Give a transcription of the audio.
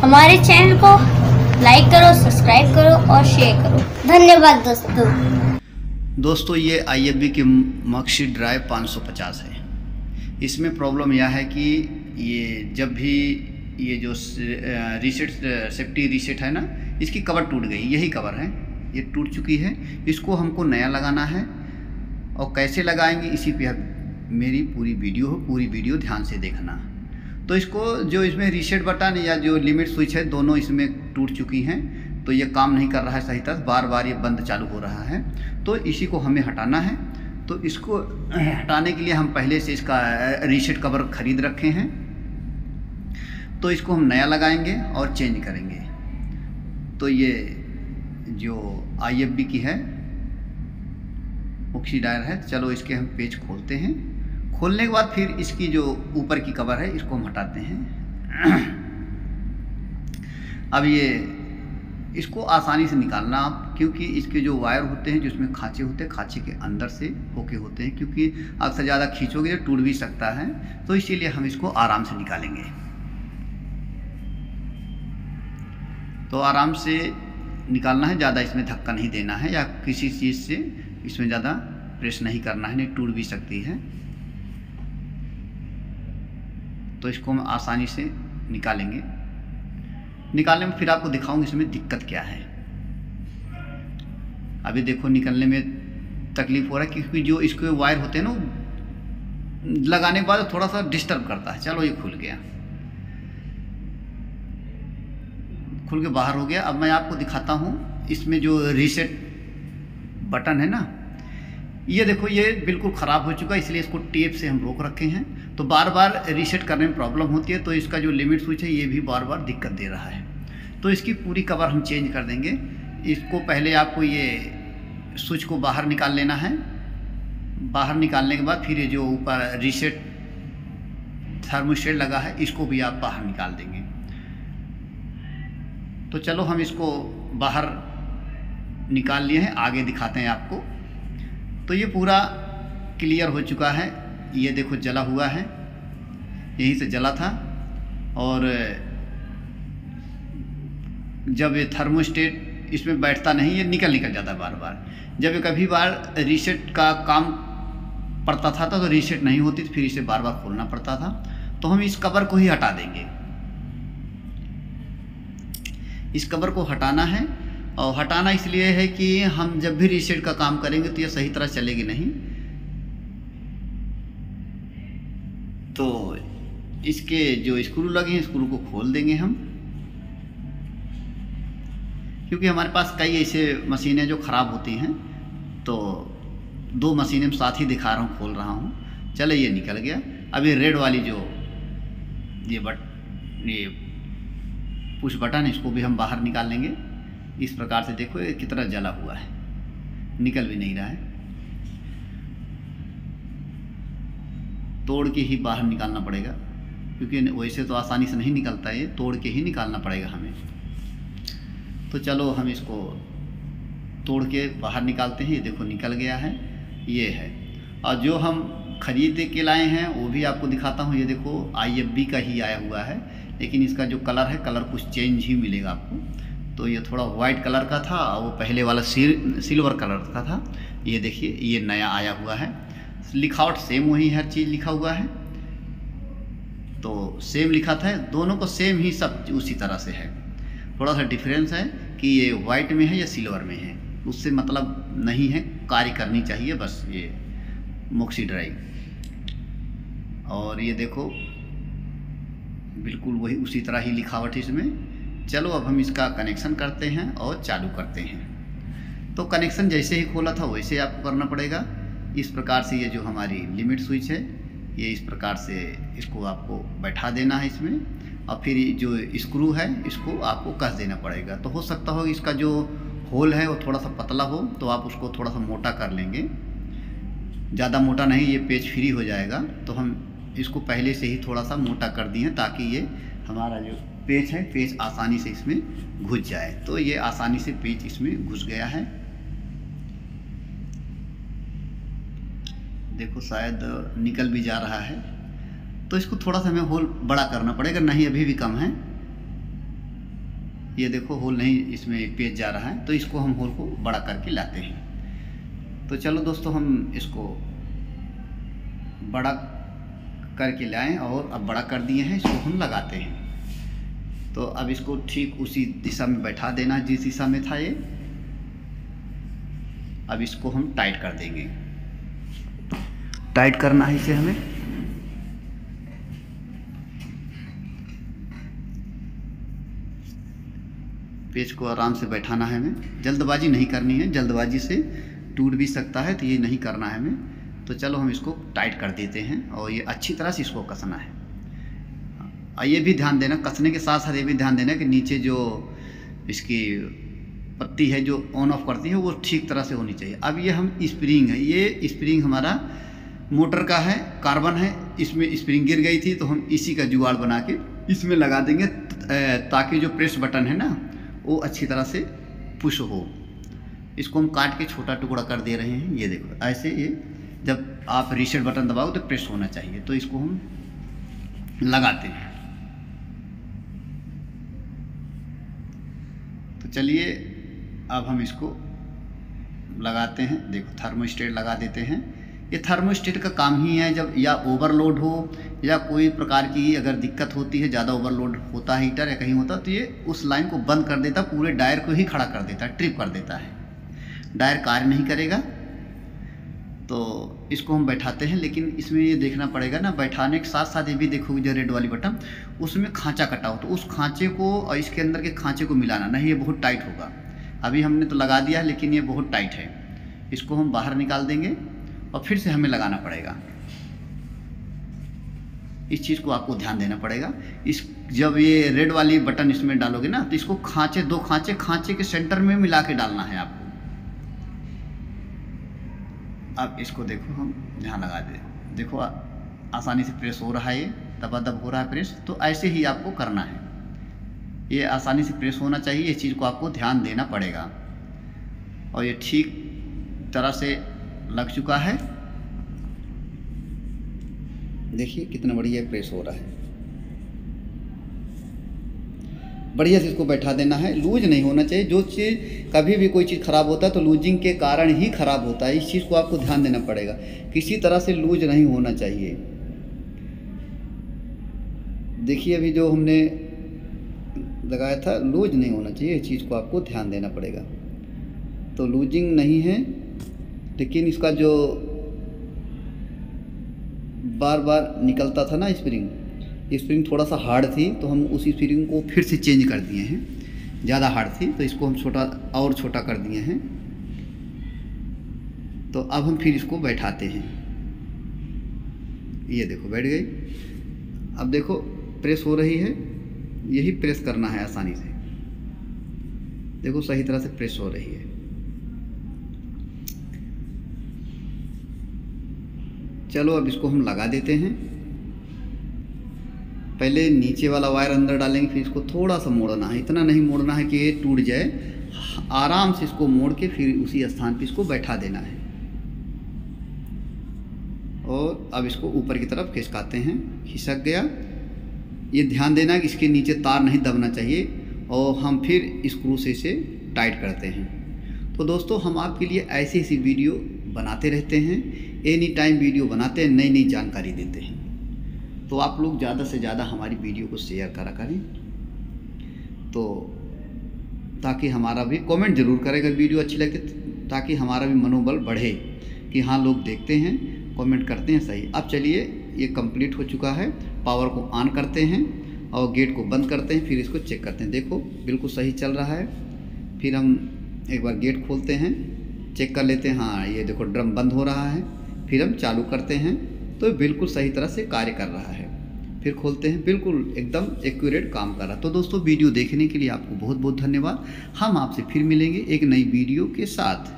हमारे चैनल को लाइक करो, सब्सक्राइब करो और शेयर करो। धन्यवाद दोस्तों। दोस्तों, ये आई की मक्सी ड्राइव 550 है। इसमें प्रॉब्लम यह है कि ये जब भी ये जो रीसेट सेफ्टी रीसेट है ना, इसकी कवर टूट गई, यही कवर है। ये टूट चुकी है। इसको हमको नया लगाना है और कैसे लगाएँगे, इसी पे मेरी पूरी वीडियो हो पूरी वीडियो ध्यान से देखना। तो इसको जो इसमें रीसेट बटन या जो लिमिट स्विच है, दोनों इसमें टूट चुकी हैं। तो ये काम नहीं कर रहा है सही तरह बार बार ये बंद चालू हो रहा है। तो इसी को हमें हटाना है। तो इसको हटाने के लिए हम पहले से इसका रीसेट कवर ख़रीद रखे हैं। तो इसको हम नया लगाएँगे और चेंज करेंगे। तो ये जो आईएफबी की है ऑक्सीडायर है, चलो इसके हम पेज खोलते हैं। खोलने के बाद फिर इसकी जो ऊपर की कवर है, इसको हम हटाते हैं। अब ये, इसको आसानी से निकालना आप, क्योंकि इसके जो वायर होते हैं, जिसमें खाँचे होते हैं, खाँचे के अंदर से होके होते हैं, क्योंकि अक्सर ज़्यादा खींचोगे तो टूट भी सकता है तो इसीलिए हम इसको आराम से निकालेंगे। तो आराम से निकालना है, ज़्यादा इसमें धक्का नहीं देना है, या किसी चीज़ से इसमें ज़्यादा प्रेस नहीं करना है, नहीं टूट भी सकती है। तो इसको हम आसानी से निकालेंगे। निकालने में फिर आपको दिखाऊँगी इसमें दिक्कत क्या है। अभी देखो निकलने में तकलीफ़ हो रहा है क्योंकि जो इसके वायर होते हैं ना लगाने के बाद थोड़ा सा डिस्टर्ब करता है। चलो ये खुल गया। खुल के बाहर हो गया। अब मैं आपको दिखाता हूँ इसमें जो रीसेट बटन है ना ये देखो, ये बिल्कुल ख़राब हो चुका है, इसलिए इसको टेप से हम रोक रखे हैं। तो बार बार रीसेट करने में प्रॉब्लम होती है तो इसका जो लिमिट स्विच है, ये भी बार बार दिक्कत दे रहा है। तो इसकी पूरी कवर हम चेंज कर देंगे। इसको पहले आपको ये स्विच को बाहर निकाल लेना है। बाहर निकालने के बाद फिर ये जो ऊपर रीसेट थर्मोस्टेट लगा है, इसको भी आप बाहर निकाल देंगे। तो चलो, हम इसको बाहर निकाल लिए हैं, आगे दिखाते हैं आपको। तो ये पूरा क्लियर हो चुका है, ये देखो जला हुआ है, यहीं से जला था, और, जब ये थर्मोस्टेट इसमें बैठता नहीं, ये निकल निकल जाता बार बार जब ये कभी बार रीसेट का काम पड़ता था तो रीसेट नहीं होती तो फिर इसे बार बार खोलना पड़ता था तो हम इस कवर को ही हटा देंगे। इस कवर को हटाना है और हटाना इसलिए है कि हम जब भी रीसेट का काम करेंगे तो ये सही तरह चलेगी नहीं। तो इसके जो स्क्रू लगे हैं स्क्रू को खोल देंगे हम। क्योंकि हमारे पास कई ऐसे मशीनें जो ख़राब होती हैं तो दो मशीनें साथ ही दिखा रहा हूँ, खोल रहा हूँ। चले, ये निकल गया। अभी रेड वाली जो ये बट, ये पुश बटन इसको भी हम बाहर निकाल लेंगे। इस प्रकार से देखो ये कितना जला हुआ है। निकल भी नहीं रहा है। तोड़ के ही बाहर निकालना पड़ेगा, क्योंकि वैसे तो आसानी से नहीं निकलता है तोड़ के ही निकालना पड़ेगा हमें। तो चलो हम इसको तोड़ के बाहर निकालते हैं। ये देखो निकल गया है, ये है। और जो हम खरीद के लाए हैं, वो भी आपको दिखाता हूँ। ये देखो IFB का ही आया हुआ है, लेकिन इसका जो कलर है, कलर कुछ चेंज ही मिलेगा आपको। तो ये थोड़ा वाइट कलर का था वो पहले वाला सिल सिल्वर कलर का था। ये देखिए, ये नया आया हुआ है। लिखावट सेम वही हर चीज़ लिखा हुआ है। तो सेम लिखा था, दोनों को सेम ही सब उसी तरह से है। थोड़ा सा डिफरेंस है कि ये वाइट में है या सिल्वर में है। उससे मतलब नहीं है, कार्य करनी चाहिए, बस ये मोक्सी ड्राइव और ये देखो, बिल्कुल वही उसी तरह ही लिखावट इसमें। चलो अब हम इसका कनेक्शन करते हैं और चालू करते हैं। तो कनेक्शन जैसे ही खोला था वैसे ही आपको करना पड़ेगा। इस प्रकार से ये जो हमारी लिमिट स्विच है, ये इस प्रकार से इसको आपको बैठा देना है इसमें। और फिर जो स्क्रू है, इसको आपको कस देना पड़ेगा। तो हो सकता हो इसका जो होल है वो थोड़ा सा पतला हो तो आप उसको थोड़ा सा मोटा कर लेंगे। ज़्यादा मोटा नहीं, ये पेज फ्री हो जाएगा। तो हम इसको पहले से ही थोड़ा सा मोटा कर दिए ताकि ये हमारा जो पेज है पेज आसानी से इसमें घुस जाए। तो ये आसानी से पेज इसमें घुस गया है। देखो, शायद निकल भी जा रहा है। तो इसको थोड़ा सा हमें होल बड़ा करना पड़ेगा, नहीं अभी भी कम है। ये देखो, होल नहीं इसमें पेज जा रहा है। तो इसको हम होल को बड़ा करके लाते हैं। तो चलो दोस्तों, हम इसको बड़ा करके लाएँ और अब बड़ा कर दिए हैं, इसको हम लगाते हैं। तो अब इसको ठीक उसी दिशा में बैठा देना, जिस दिशा में था ये। अब इसको हम टाइट कर देंगे। टाइट करना है इसे हमें। पेज को आराम से बैठाना है हमें। जल्दबाजी नहीं करनी है, जल्दबाजी से टूट भी सकता है तो ये नहीं करना है हमें। तो चलो हम इसको टाइट कर देते हैं और ये अच्छी तरह से इसको कसना है। ये भी ध्यान देना, कसने के साथ साथ ये भी ध्यान देना कि नीचे जो इसकी पत्ती है, जो ऑन ऑफ़ करती है, वो ठीक तरह से होनी चाहिए। अब ये हम स्प्रिंग है, ये स्प्रिंग हमारा मोटर का है कार्बन है, इसमें स्प्रिंग गिर गई थी तो हम इसी का जुगाड़ बना के इसमें लगा देंगे ताकि जो प्रेस बटन है ना, वो अच्छी तरह से पुश हो। इसको हम काट के छोटा टुकड़ा कर दे रहे हैं, ये देखो, ऐसे ये जब आप रीसेट बटन दबाओ तो प्रेस होना चाहिए तो इसको हम लगाते हैं। तो चलिए, अब हम इसको लगाते हैं। देखो थर्मोस्टेट लगा देते हैं। ये थर्मोस्टेट का काम ही है जब या ओवरलोड हो, या कोई प्रकार की अगर दिक्कत होती है, ज़्यादा ओवरलोड होता है हीटर या कहीं होता तो ये उस लाइन को बंद कर देता, पूरे डायर को ही खड़ा कर देता ट्रिप कर देता है। डायर कार्य नहीं करेगा। तो इसको हम बैठाते हैं, लेकिन इसमें ये देखना पड़ेगा ना, बैठाने के साथ साथ ये भी देखोगे जो रेड वाली बटन, उसमें खांचा कटा हो तो उस खांचे को और इसके अंदर के खांचे को मिलाना, नहीं, ये बहुत टाइट होगा। अभी हमने तो लगा दिया है लेकिन ये बहुत टाइट है। इसको हम बाहर निकाल देंगे और फिर से हमें लगाना पड़ेगा। इस चीज़ को आपको ध्यान देना पड़ेगा। इस, जब ये रेड वाली बटन इसमें डालोगे ना तो इसको खांचे, दो खांचे खांचे के सेंटर में मिला के डालना है आपको। अब इसको देखो हम, ध्यान लगा दे। देखो आसानी से प्रेस हो रहा है ये दबा दब हो रहा है प्रेस तो ऐसे ही आपको करना है। ये आसानी से प्रेस होना चाहिए इस चीज़ को आपको ध्यान देना पड़ेगा। और ये ठीक तरह से लग चुका है। देखिए कितना बढ़िया प्रेस हो रहा है। बढ़िया से इसको बैठा देना है। लूज नहीं होना चाहिए। जो चीज़ कभी भी कोई चीज़ ख़राब होता है तो लूजिंग के कारण ही ख़राब होता है। इस चीज़ को आपको ध्यान देना पड़ेगा। किसी तरह से लूज नहीं होना चाहिए। देखिए, अभी जो हमने लगाया था, लूज नहीं होना चाहिए। इस चीज़ को आपको ध्यान देना पड़ेगा। तो लूजिंग नहीं है, लेकिन इसका जो बार बार निकलता था ना स्प्रिंग स्प्रिंग थोड़ा सा हार्ड थी तो हम उसी स्प्रिंग को फिर से चेंज कर दिए हैं। ज़्यादा हार्ड थी तो इसको हम छोटा, और छोटा कर दिए हैं। तो अब हम फिर इसको बैठाते हैं। ये देखो, बैठ गई। अब देखो, प्रेस हो रही है। यही प्रेस करना है आसानी से। देखो, सही तरह से प्रेस हो रही है। चलो, अब इसको हम लगा देते हैं। पहले नीचे वाला वायर अंदर डालेंगे, फिर इसको थोड़ा सा मोड़ना है। इतना नहीं मोड़ना है कि ये टूट जाए। आराम से इसको मोड़ के फिर उसी स्थान पे इसको बैठा देना है। और अब इसको ऊपर की तरफ़ खिसकाते हैं। खिसक गया। ये ध्यान देना कि इसके नीचे तार नहीं दबना चाहिए और हम फिर स्क्रू से इसे टाइट करते हैं। तो दोस्तों, हम आपके लिए ऐसी ऐसी वीडियो बनाते रहते हैं। एनी टाइम वीडियो बनाते हैं नई नई जानकारी देते हैं। तो आप लोग ज़्यादा से ज़्यादा हमारी वीडियो को शेयर करा करें। तो ताकि हमारा भी कमेंट ज़रूर करें अगर वीडियो अच्छी लगे ताकि हमारा भी मनोबल बढ़े कि हाँ लोग देखते हैं कमेंट करते हैं, सही। अब चलिए, ये कंप्लीट हो चुका है। पावर को ऑन करते हैं और गेट को बंद करते हैं, फिर इसको चेक करते हैं। देखो, बिल्कुल सही चल रहा है। फिर हम एक बार गेट खोलते हैं चेक कर लेते हैं। हाँ ये देखो ड्रम बंद हो रहा है। फिर हम चालू करते हैं। तो बिल्कुल सही तरह से कार्य कर रहा है। फिर खोलते हैं, बिल्कुल एकदम एक्यूरेट काम कर रहा है। तो दोस्तों, वीडियो देखने के लिए आपको बहुत बहुत धन्यवाद। हम आपसे फिर मिलेंगे एक नई वीडियो के साथ।